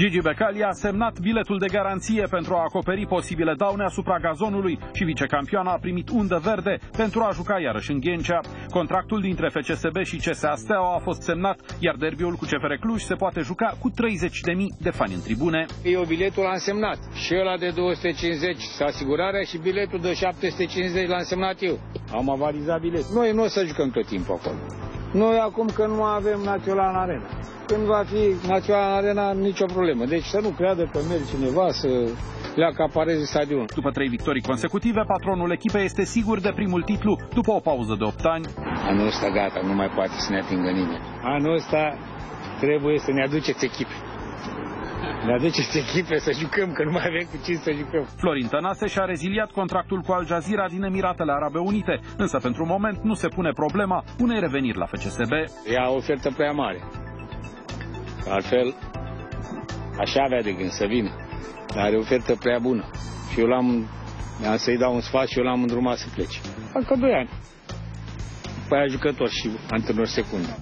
Gigi Becali a semnat biletul de garanție pentru a acoperi posibile daune asupra gazonului și vicecampioana a primit undă verde pentru a juca iarăși în Ghencea. Contractul dintre FCSB și CSA Steaua a fost semnat, iar derbiul cu CFR Cluj se poate juca cu 30.000 de fani în tribune. Eu biletul l-am semnat și ăla de 250 asigurarea și biletul de 750 l-am semnat eu. Am avalizat biletul. Noi nu o să jucăm tot timpul acolo. Noi acum că nu avem Național Arena. Când va fi Național Arena, nicio problemă. Deci să nu creadă că merge cineva să le acapareze stadionul. După trei victorii consecutive, patronul echipei este sigur de primul titlu după o pauză de 8 ani. Anul ăsta gata, nu mai poate să ne atingă nimeni. Anul ăsta trebuie să ne aduceți echipe. Ne aduceți echipe să jucăm, că nu mai avem cu cine să jucăm. Florin Tănase și-a reziliat contractul cu Al Jazeera din Emiratele Arabe Unite, însă pentru moment nu se pune problema unei reveniri la FCSB. E o ofertă prea mare. Altfel, așa avea de gând să vină. Dar are o ofertă prea bună. Și eu l-am, am să-i dau un sfat și eu l-am îndrumat să plece. Încă doi ani. După aia jucător și antrenor secund.